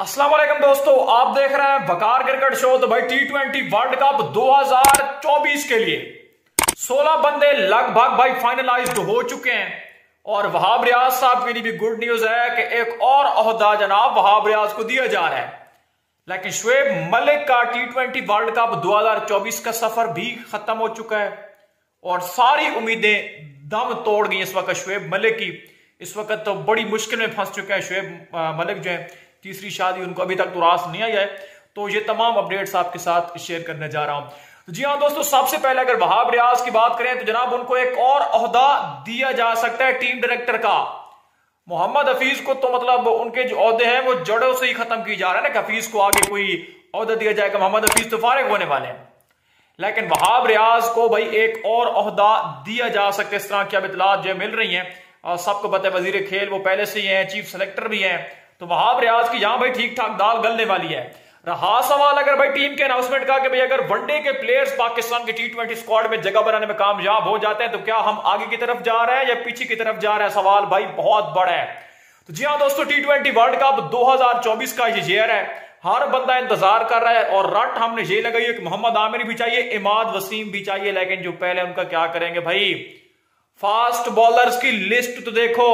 अस्सलाम वालेकुम दोस्तों, आप देख रहे हैं बकार क्रिकेट शो तो भाई टी ट्वेंटी वर्ल्ड कप 2024 के लिए। 16 बंदे लगभग भाई फाइनलाइज्ड हो चुके हैं। और वहाब रियाज साहब के लिए भी गुड न्यूज़ है कि एक और अहदा जनाब वहाब रियाज को दिया जा रहा है। लेकिन शुएब मलिक का टी ट्वेंटी वर्ल्ड कप 2024 का सफ़र भी खत्म हो चुका है। और सारी उम्मीदें दम तोड़ गई इस वक्त शुएब मलिक की। इस वक्त तो बड़ी मुश्किल में फंस चुके हैं शुएब मलिक जो है। तीसरी शादी, उनको अभी तक तो रास नहीं आई है। तो ये तमाम अपडेट्स आपके साथ शेयर करने जा रहा हूँ। तो जी हाँ दोस्तों, सबसे पहले अगर वहाब रियाज की बात करें तो जनाब उनको एक और अहदा दिया जा सकता है टीम डायरेक्टर का। मोहम्मद हफीज को तो मतलब उनके जो अहदे हैं, वो जड़ों से ही खत्म की जा रहा है ना हफीज को आगे कोई अहदा दिया जाएगा मोहम्मद हफीज तो फारिग होने वाले हैं। लेकिन वहाब रियाज को भाई एक और अहदा दिया जा सकता है, इस तरह की अब इतलात जो मिल रही हैं। सबको पता है वज़ीर खेल वो पहले से ही हैं, चीफ सेलेक्टर भी हैं। तो वहाब रियाज की यहाँ भाई ठीक ठाक दाल गलने वाली है। रहा सवाल अगर भाई टीम के अनाउंसमेंट का कि भाई अगर वनडे के प्लेयर्स पाकिस्तान के टी ट्वेंटी स्क्वाड में जगह बनाने में कामयाब हो जाते हैं तो क्या हम आगे की तरफ़ जा रहे हैं या पीछे की तरफ़ जा रहे हैं? सवाल भाई बहुत बड़ा है। तो जी हाँ दोस्तों टी ट्वेंटी वर्ल्ड कप 2024 का ये जेयर है। हर बंदा इंतज़ार कर रहा है और रट हमने ये लगाई है कि मोहम्मद आमिर भी चाहिए, इमाद वसीम भी चाहिए, लेकिन जो पहले उनका क्या करेंगे भाई? फास्ट बॉलर्स की लिस्ट तो देखो।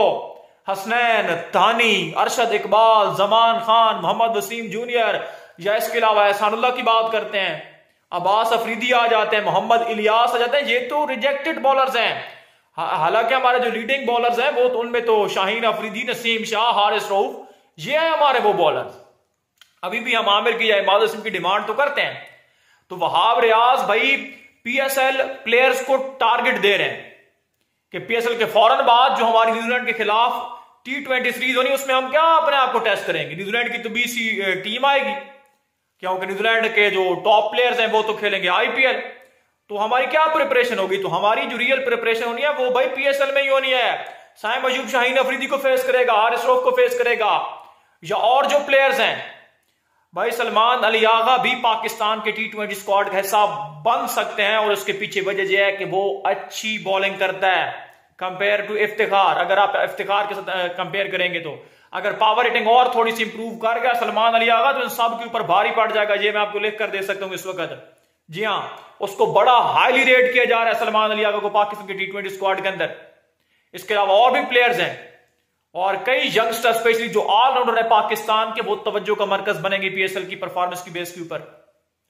हसनैन तानी अरशद इकबाल, जमान खान, मोहम्मद वसीम जूनियर। या इसके अलावा एहसानुल्लाह की बात करते हैं। अब्बास अफरीदी आ जाते हैं, मोहम्मद इलियास आ जाते हैं। ये तो रिजेक्टेड बॉलर्स हैं। हालाँकि हमारे जो लीडिंग बॉलर्स हैं, वो तो उनमें तो शाहीन अफरीदी, नसीम शाह, हारिस रऊफ, ये है हमारे वो बॉलर्स अभी भी हम आमिर की या इमाद वसीम की डिमांड तो करते हैं। तो वहाब रियाज भाई पीएसएल प्लेयर्स को टारगेट दे रहे हैं। कि पीएसएल के फ़ौरन बाद जो हमारी न्यूजीलैंड के खिलाफ टी ट्वेंटी सीरीज़ होनी, उसमें हम क्या अपने आप को टेस्ट करेंगे? न्यूजीलैंड की तो बीस टीम आएगी। क्योंकि न्यूजीलैंड के जो टॉप प्लेयर्स हैं, वो तो खेलेंगे आईपीएल तो हमारी क्या प्रिपरेशन होगी? तो हमारी जो रियल प्रिपरेशन होनी है, वो भाई पीएसएल में ही होनी है। साइम मजूब शाहीन अफरीदी को फेस करेगा रोफ को फेस करेगा। या और जो प्लेयर्स हैं भाई सलमान अली आगा भी पाकिस्तान के टी ट्वेंटी स्क्वाड का हिस्सा बन सकते हैं और उसके पीछे वजह यह है कि वो अच्छी बॉलिंग करता है। कंपेयर टू इफ्तिखार, अगर आप इफ्तिखार के साथ कंपेयर करेंगे तो। अगर पावर रेटिंग और थोड़ी सी इंप्रूव कर गया सलमान अली आगा तो इन सब के ऊपर भारी पड़ जाएगा। ये मैं आपको लिख कर दे सकता हूँ इस वक्त। जी हाँ उसको बड़ा हाईली रेट किया जा रहा है सलमान अली आगा को पाकिस्तान के टी ट्वेंटी स्क्वाड के अंदर। इसके अलावा और भी प्लेयर्स हैं। और कई यंगस्टर स्पेशली जो ऑलराउंडर है पाकिस्तान के, बहुत तवज्जो का मरकज बनेंगे पीएसएल की परफॉर्मेंस की बेस के ऊपर।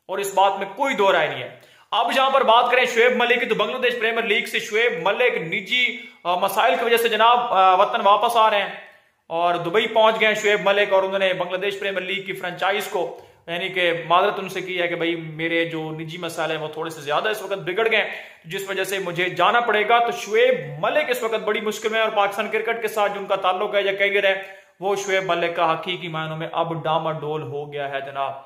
और इस बात में कोई दो राय नहीं है। अब जहाँ पर बात करें शुएब मलिक की तो बांग्लादेश प्रीमियर लीग से शुएब मलिक निजी मसाइल की वजह से जनाब वतन वापस आ रहे हैं। और दुबई पहुँच गए शुएब मलिक और उन्होंने बांग्लादेश प्रीमियर लीग की फ्रेंचाइज को यानी कि मादरत उनसे की है कि भाई मेरे जो निजी मसाले हैं वो थोड़े से ज़्यादा इस वक्त बिगड़ गए जिस वजह से मुझे जाना पड़ेगा। तो शुएब मलिक इस वक्त बड़ी मुश्किल में और पाकिस्तान क्रिकेट के साथ जो उनका ताल्लुक है या कैरियर है, वो शुएब मलिक का हकीकी मायनों में अब डामाडोल हो गया है जनाब।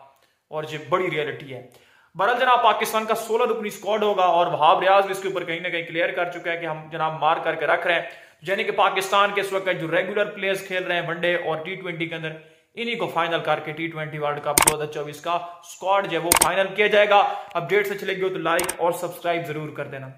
और ये बड़ी रियलिटी है। बहरल जनाब, पाकिस्तान का सोलह रुकनी स्क्वाड होगा और वहाब रियाज भी इसके ऊपर कहीं ना कहीं क्लियर कर चुका है कि हम जनाब मार करके रख रहे हैं। यानी कि पाकिस्तान के इस वक्त जो रेगुलर प्लेयर्स खेल रहे हैं वनडे और टी ट्वेंटी के अंदर इन्हीं को फाइनल करके टी ट्वेंटी वर्ल्ड कप दो हज़ार चौबीस का स्क्वाड जो है वो फाइनल किया जाएगा। अपडेट से हो तो लाइक और सब्सक्राइब ज़रूर कर देना।